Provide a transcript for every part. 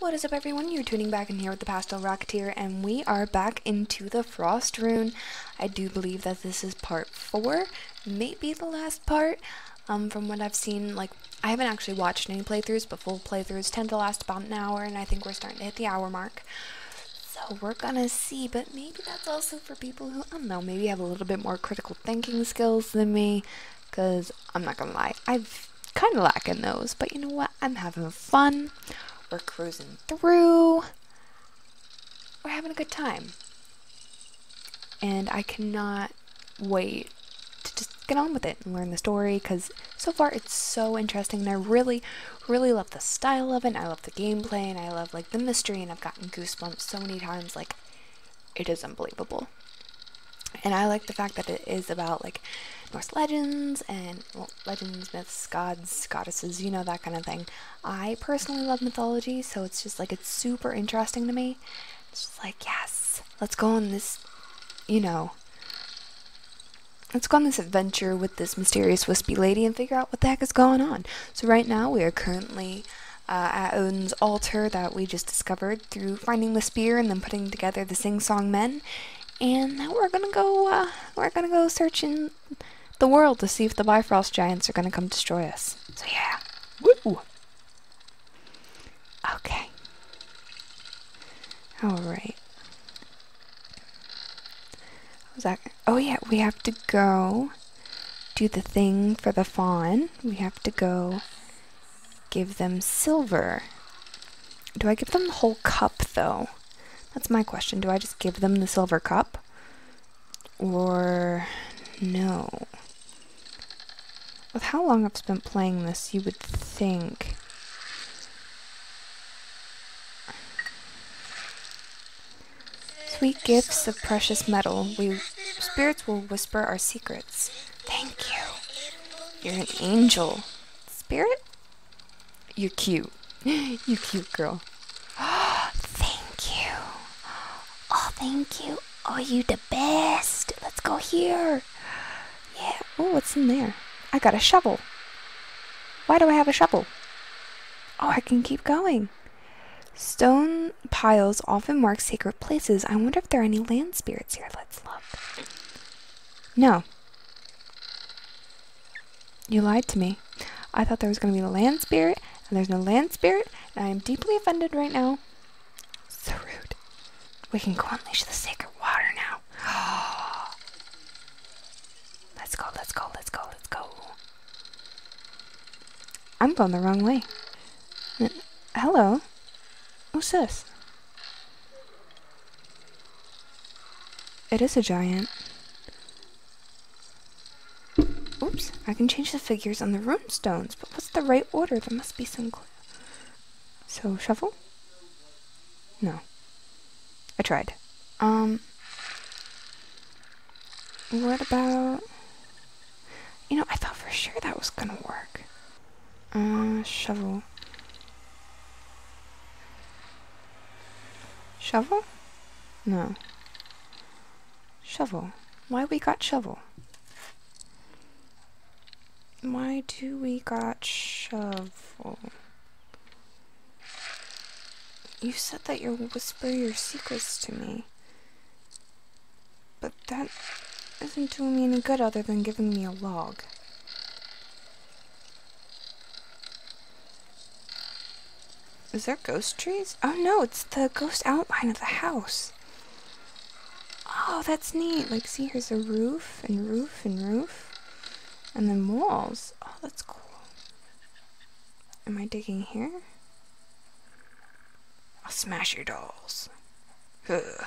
What is up everyone, you're tuning back in here with the Pastel Rocketeer and we are back into the Frost Rune. I do believe that this is part 4, maybe the last part. Um, from what I've seen, like, I haven't actually watched any playthroughs, but full playthroughs tend to last about an hour and I think we're starting to hit the hour mark. So we're gonna see, but maybe that's also for people who, I don't know, maybe have a little bit more critical thinking skills than me, because I'm not gonna lie, I've kind of lacking those, but you know what, I'm having fun. We're cruising through. We're having a good time. And I cannot wait to just get on with it and learn the story because so far it's so interesting and I really, really love the style of it. I love the gameplay and I love like the mystery and I've gotten goosebumps so many times. Like, it is unbelievable. And I like the fact that it is about like Norse legends and well, legends, myths, gods, goddesses, you know, that kind of thing. I personally love mythology, so it's just like it's super interesting to me. It's just like, yes, let's go on this, you know, let's go on this adventure with this mysterious wispy lady and figure out what the heck is going on. So, right now, we are currently. Uh, at Odin's altar that we just discovered through finding the spear and then putting together the sing song men and now we're gonna go uh, we're gonna go searching the world to see if the Bifrost giants are gonna come destroy us. So yeah. Woo! Okay. Alright. Was that oh yeah, we have to go do the thing for the fawn. We have to go give them silver. Do I give them the whole cup though? That's my question. Do I just give them the silver cup? Or no? With how long I've spent playing this, you would think. Sweet gifts of precious metal. We spirits will whisper our secrets. Thank you. You're an angel. Spirit? You're cute. you cute girl. Thank you. Oh, thank you. Oh, you the best. Let's go here. Yeah. Oh, what's in there? I got a shovel. Why do I have a shovel? Oh, I can keep going. Stone piles often mark sacred places. I wonder if there are any land spirits here. Let's look. No. You lied to me. I thought there was going to be a land spirit, and there's no land spirit, and I am deeply offended right now. So rude. We can go unleash the water now. let's go, let's go, let's go, let's go. I'm going the wrong way. Hello? Who's this? It is a giant. Oops, I can change the figures on the rune stones, but what's the right order? There must be some clue. So, shuffle? No. I tried. Um, what about, you know, I thought for sure that was gonna work. Shovel. Shovel? No. Shovel. Why we got shovel? Why do we got shovel? You said that you'll whisper your secrets to me. But that isn't doing me any good other than giving me a log. Is there ghost trees? Oh no, it's the ghost outline of the house. Oh, that's neat. Like, see, here's a roof and roof and roof. And then walls. Oh, that's cool. Am I digging here? I'll smash your dolls. Ugh.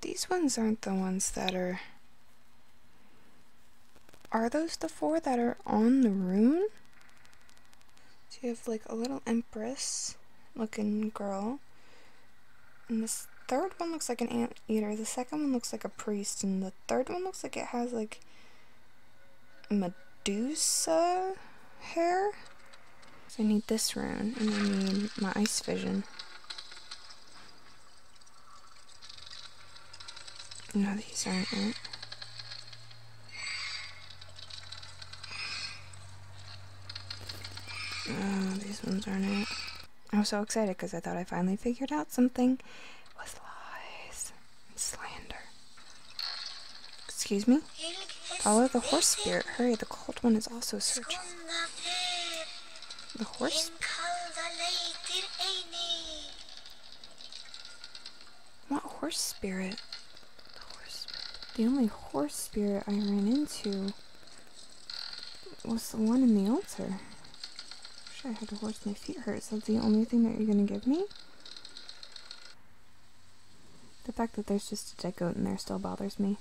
These ones aren't the ones that are... Are those the four that are on the rune? So you have like a little empress looking girl. And this third one looks like an anteater. The second one looks like a priest. And the third one looks like it has like Medusa hair. I need this rune, and I need my ice vision. No, these aren't it. Oh, these ones aren't it? I was so excited because I thought I finally figured out something. It was lies and slander. Excuse me? Follow the horse spirit. Hurry, the cold one is also searching. The horse? What horse spirit? The horse spirit. The only horse spirit I ran into was the one in the altar. I had a horse. My feet hurt. So that's the only thing that you're gonna give me? The fact that there's just a dead goat in there still bothers me.